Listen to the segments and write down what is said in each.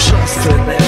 Dušom se ne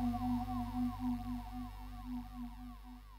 Thank you.